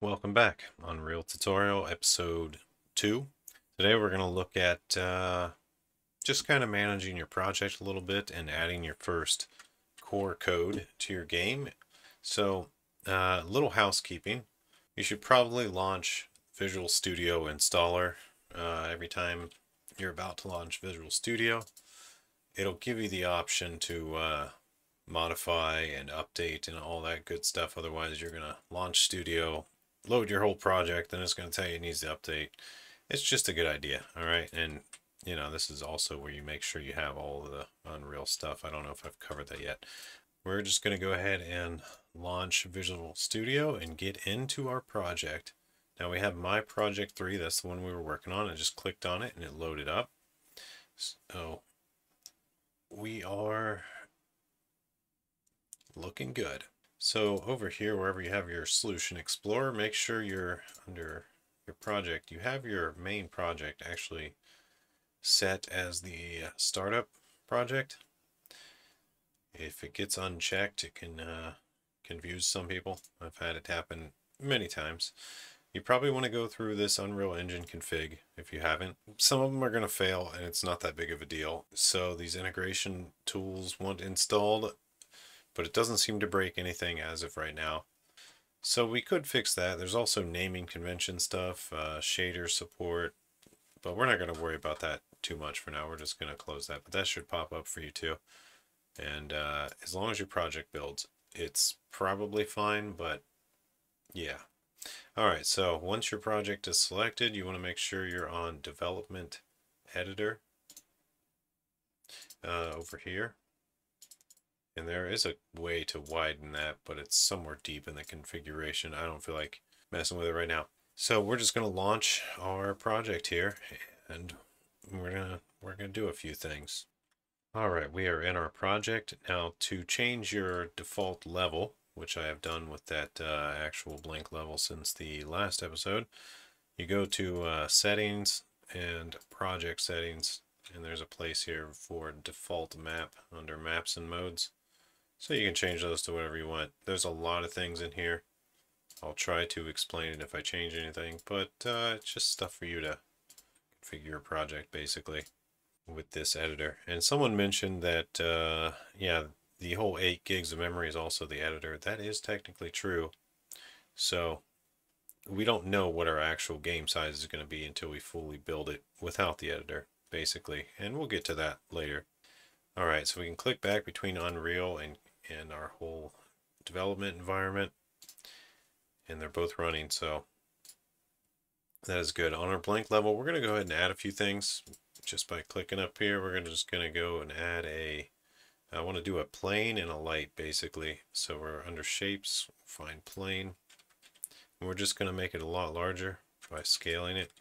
Welcome back. On Unreal Tutorial Episode 2. Today we're going to look at uh, just kind of managing your project a little bit and adding your first core code to your game. So, a uh, little housekeeping. You should probably launch Visual Studio Installer uh, every time you're about to launch Visual Studio. It'll give you the option to uh, modify and update and all that good stuff. Otherwise, you're going to launch Studio load your whole project, then it's going to tell you it needs to update. It's just a good idea, all right? And, you know, this is also where you make sure you have all the Unreal stuff. I don't know if I've covered that yet. We're just going to go ahead and launch Visual Studio and get into our project. Now we have my project 3, that's the one we were working on. I just clicked on it and it loaded up. So we are looking good. So over here, wherever you have your Solution Explorer, make sure you're under your project, you have your main project actually set as the uh, startup project. If it gets unchecked, it can uh, confuse some people. I've had it happen many times. You probably want to go through this Unreal Engine config if you haven't. Some of them are going to fail and it's not that big of a deal. So these integration tools want installed but it doesn't seem to break anything as of right now. So we could fix that. There's also naming convention stuff, uh, shader support, but we're not going to worry about that too much for now. We're just going to close that, but that should pop up for you too. And uh, as long as your project builds, it's probably fine, but yeah. All right, so once your project is selected, you want to make sure you're on development editor uh, over here. And there is a way to widen that, but it's somewhere deep in the configuration. I don't feel like messing with it right now. So we're just going to launch our project here and we're going to we're going to do a few things. All right, we are in our project. Now to change your default level, which I have done with that uh, actual blank level since the last episode, you go to uh, settings and project settings and there's a place here for default map under maps and modes. So you can change those to whatever you want. There's a lot of things in here. I'll try to explain it if I change anything, but uh, it's just stuff for you to configure your project basically with this editor. And someone mentioned that, uh, yeah, the whole 8 gigs of memory is also the editor. That is technically true. So we don't know what our actual game size is going to be until we fully build it without the editor, basically. And we'll get to that later. All right, so we can click back between Unreal and in our whole development environment. And they're both running, so that is good. On our blank level, we're going to go ahead and add a few things just by clicking up here. We're just going to go and add a, I want to do a plane and a light basically. So we're under shapes, find plane. And we're just going to make it a lot larger by scaling it.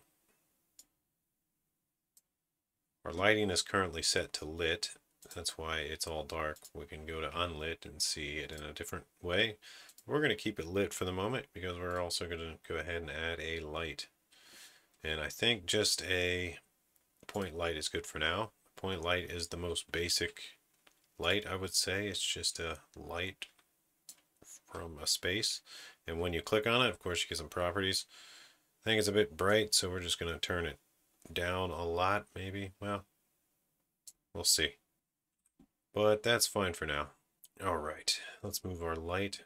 Our lighting is currently set to lit that's why it's all dark. We can go to unlit and see it in a different way. We're going to keep it lit for the moment because we're also going to go ahead and add a light. And I think just a point light is good for now. Point light is the most basic light, I would say. It's just a light from a space. And when you click on it, of course, you get some properties. I think it's a bit bright, so we're just going to turn it down a lot, maybe. Well, we'll see. But that's fine for now. All right, let's move our light.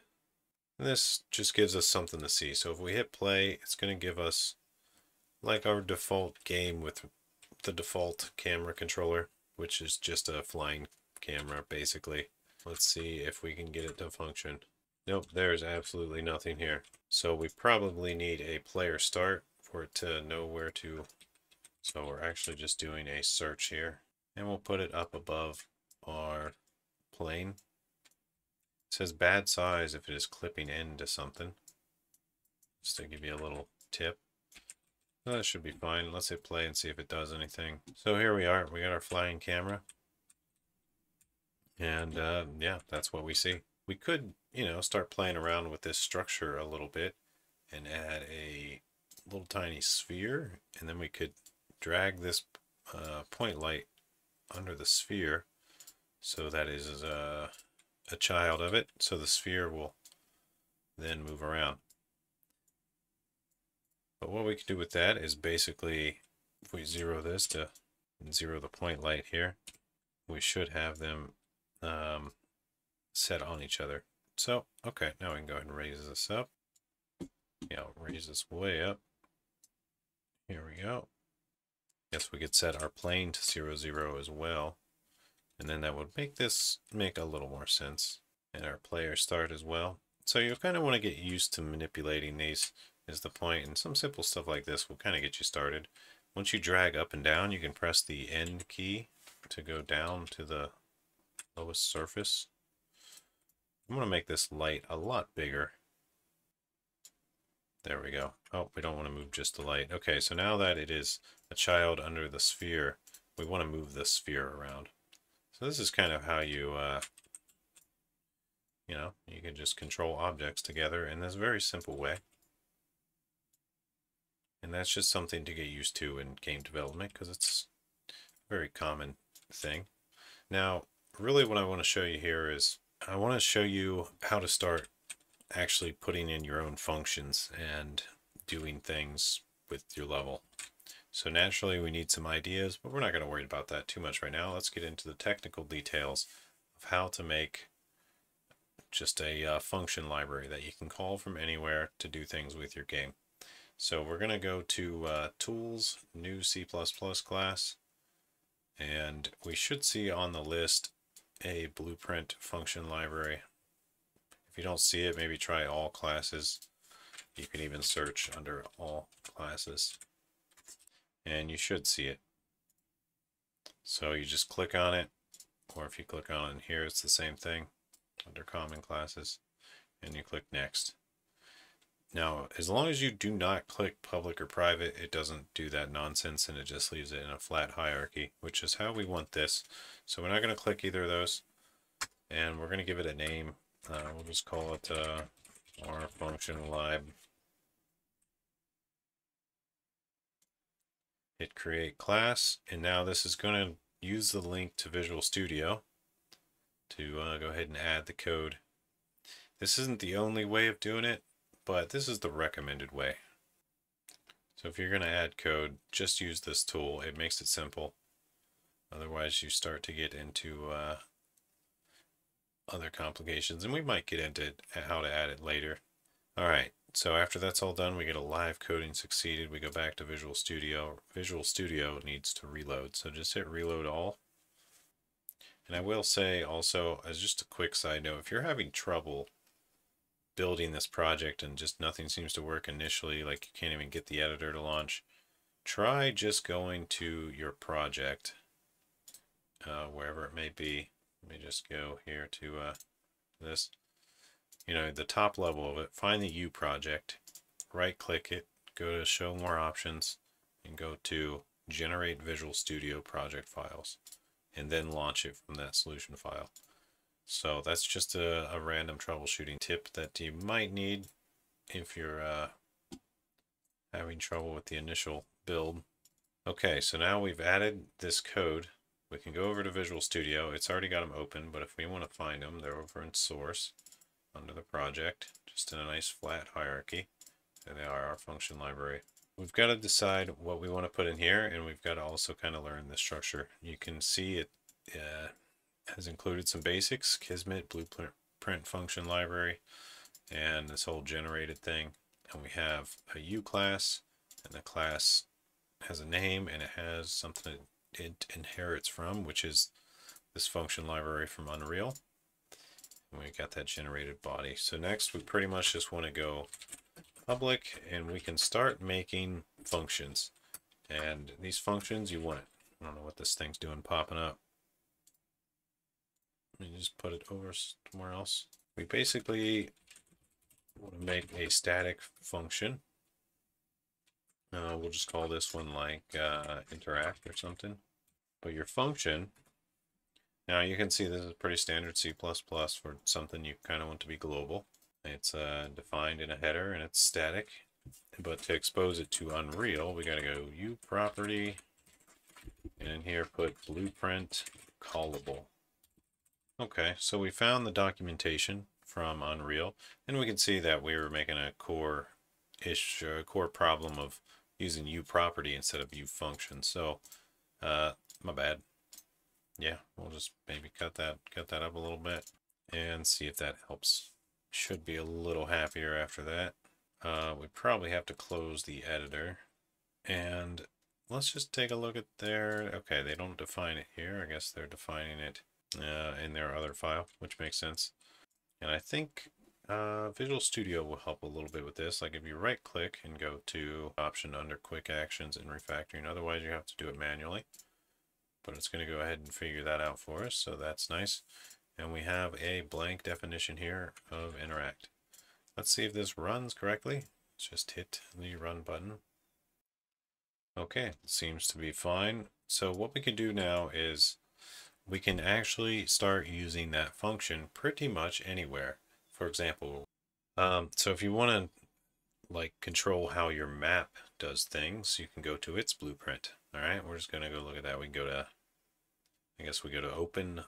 And this just gives us something to see. So if we hit play, it's going to give us like our default game with the default camera controller, which is just a flying camera, basically. Let's see if we can get it to function. Nope, there's absolutely nothing here. So we probably need a player start for it to know where to. So we're actually just doing a search here. And we'll put it up above our plane. It says bad size if it is clipping into something. Just to give you a little tip. That should be fine. Let's hit play and see if it does anything. So here we are. We got our flying camera. And uh, yeah, that's what we see. We could, you know, start playing around with this structure a little bit and add a little tiny sphere. And then we could drag this uh, point light under the sphere so that is a, a child of it. So the sphere will then move around. But what we can do with that is basically, if we zero this to zero the point light here, we should have them um, set on each other. So, okay, now we can go ahead and raise this up. Yeah, raise this way up. Here we go. Guess we could set our plane to zero, zero as well. And then that would make this make a little more sense. And our player start as well. So you'll kind of want to get used to manipulating these is the point. And some simple stuff like this will kind of get you started. Once you drag up and down, you can press the end key to go down to the lowest surface. I'm going to make this light a lot bigger. There we go. Oh, we don't want to move just the light. Okay, so now that it is a child under the sphere, we want to move the sphere around. So this is kind of how you, uh, you know, you can just control objects together in this very simple way. And that's just something to get used to in game development because it's a very common thing. Now, really what I want to show you here is I want to show you how to start actually putting in your own functions and doing things with your level. So naturally we need some ideas, but we're not going to worry about that too much right now. Let's get into the technical details of how to make just a uh, function library that you can call from anywhere to do things with your game. So we're going to go to uh, Tools, New C++ class, and we should see on the list a blueprint function library. If you don't see it, maybe try all classes. You can even search under all classes and you should see it. So you just click on it, or if you click on here, it's the same thing under common classes, and you click next. Now, as long as you do not click public or private, it doesn't do that nonsense and it just leaves it in a flat hierarchy, which is how we want this. So we're not going to click either of those, and we're going to give it a name. Uh, we'll just call it uh, our function lib hit create class, and now this is going to use the link to Visual Studio to uh, go ahead and add the code. This isn't the only way of doing it, but this is the recommended way. So if you're going to add code, just use this tool. It makes it simple. Otherwise, you start to get into uh, other complications, and we might get into how to add it later. All right, so after that's all done, we get a live coding succeeded. We go back to Visual Studio. Visual Studio needs to reload. So just hit reload all. And I will say also, as just a quick side note, if you're having trouble building this project and just nothing seems to work initially, like you can't even get the editor to launch, try just going to your project, uh, wherever it may be. Let me just go here to uh, this you know, the top level of it, find the U project, right click it, go to show more options, and go to generate Visual Studio project files, and then launch it from that solution file. So that's just a, a random troubleshooting tip that you might need if you're uh, having trouble with the initial build. Okay, so now we've added this code. We can go over to Visual Studio. It's already got them open, but if we want to find them, they're over in source under the project, just in a nice flat hierarchy. There they are, our function library. We've got to decide what we want to put in here, and we've got to also kind of learn the structure. You can see it uh, has included some basics, Kismet, blueprint print function library, and this whole generated thing. And we have a U class, and the class has a name, and it has something it inherits from, which is this function library from Unreal. We got that generated body. So next we pretty much just want to go public and we can start making functions. And these functions you want. I don't know what this thing's doing popping up. Let me just put it over somewhere else. We basically want to make a static function. Uh, we'll just call this one like uh, interact or something. But your function now you can see this is pretty standard C++ for something you kind of want to be global. It's uh, defined in a header and it's static. But to expose it to Unreal, we got to go U property and in here put blueprint callable. Okay, so we found the documentation from Unreal and we can see that we were making a core ish uh, core problem of using u property instead of u function. So, uh, my bad. Yeah, we'll just maybe cut that cut that up a little bit and see if that helps. Should be a little happier after that. Uh, we probably have to close the editor and let's just take a look at their, okay, they don't define it here. I guess they're defining it uh, in their other file, which makes sense. And I think uh, Visual Studio will help a little bit with this. Like if you right click and go to option under quick actions and refactoring, otherwise you have to do it manually. But it's going to go ahead and figure that out for us, so that's nice. And we have a blank definition here of interact. Let's see if this runs correctly. Let's just hit the run button. Okay, seems to be fine. So what we can do now is we can actually start using that function pretty much anywhere. For example, um, so if you want to like control how your map does things, you can go to its blueprint. All right, we're just going to go look at that. We can go to, I guess we go to open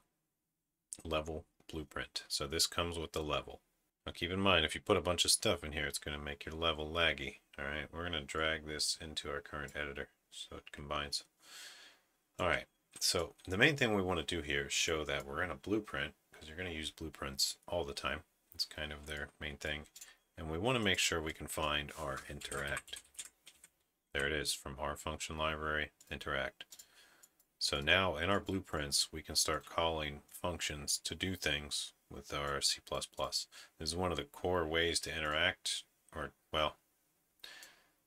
level blueprint. So this comes with the level. Now keep in mind, if you put a bunch of stuff in here, it's going to make your level laggy. All right, we're going to drag this into our current editor so it combines. All right, so the main thing we want to do here is show that we're in a blueprint because you're going to use blueprints all the time. It's kind of their main thing. And we want to make sure we can find our interact. There it is from our function library, interact. So now in our blueprints, we can start calling functions to do things with our C++. This is one of the core ways to interact, or, well,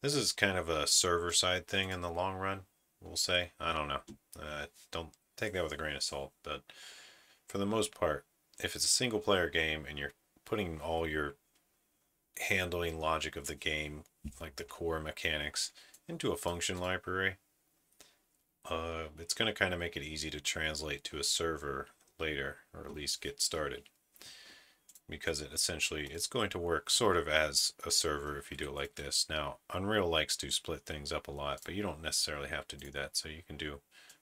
this is kind of a server side thing in the long run, we'll say. I don't know. Uh, don't take that with a grain of salt, but for the most part, if it's a single player game and you're putting all your handling logic of the game, like the core mechanics, into a function library, uh, it's going to kind of make it easy to translate to a server later, or at least get started because it essentially it's going to work sort of as a server if you do it like this. Now, Unreal likes to split things up a lot, but you don't necessarily have to do that, so you can do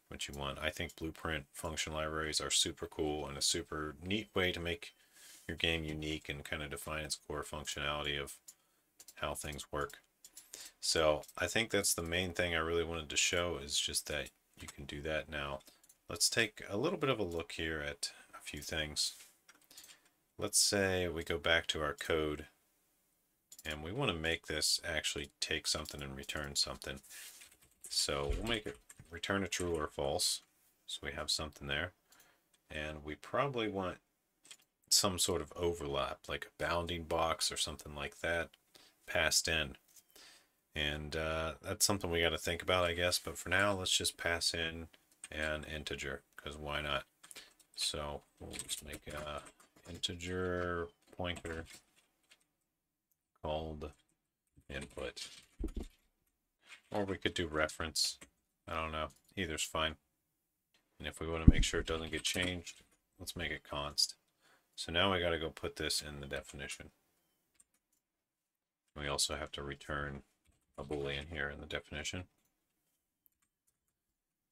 what you want. I think Blueprint function libraries are super cool and a super neat way to make your game unique and kind of define its core functionality of how things work. So I think that's the main thing I really wanted to show is just that you can do that now. Let's take a little bit of a look here at a few things let's say we go back to our code and we want to make this actually take something and return something. So we'll make it return a true or false. So we have something there. And we probably want some sort of overlap, like a bounding box or something like that passed in. And uh, that's something we got to think about, I guess. But for now, let's just pass in an integer, because why not? So we'll just make a integer pointer called input. Or we could do reference. I don't know. Either's fine. And if we want to make sure it doesn't get changed, let's make it const. So now we got to go put this in the definition. We also have to return a boolean here in the definition.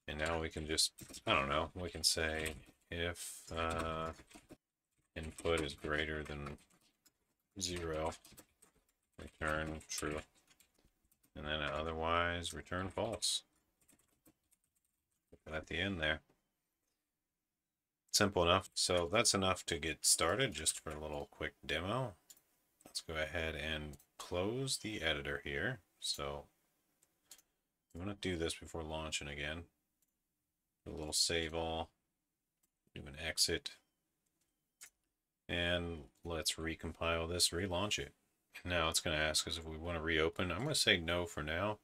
And now we can just, I don't know, we can say if uh, input is greater than zero, return true. And then otherwise return false. At the end there. Simple enough. So that's enough to get started just for a little quick demo. Let's go ahead and close the editor here. So I'm going to do this before launching again. A little save all. Do an exit. And let's recompile this, relaunch it. Now it's going to ask us if we want to reopen. I'm going to say no for now.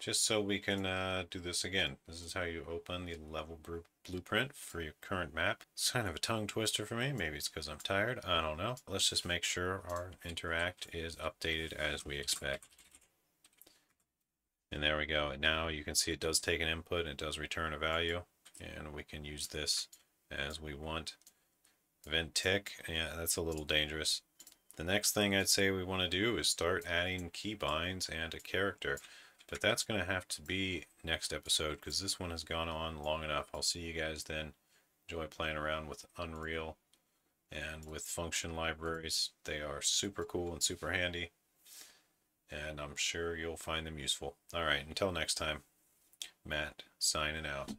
Just so we can uh, do this again. This is how you open the level blueprint for your current map. It's kind of a tongue twister for me. Maybe it's because I'm tired. I don't know. Let's just make sure our interact is updated as we expect. And there we go. Now you can see it does take an input. and It does return a value. And we can use this as we want. Event tick, yeah, that's a little dangerous. The next thing I'd say we want to do is start adding keybinds and a character. But that's going to have to be next episode because this one has gone on long enough. I'll see you guys then. Enjoy playing around with Unreal and with function libraries. They are super cool and super handy. And I'm sure you'll find them useful. All right, until next time, Matt signing out.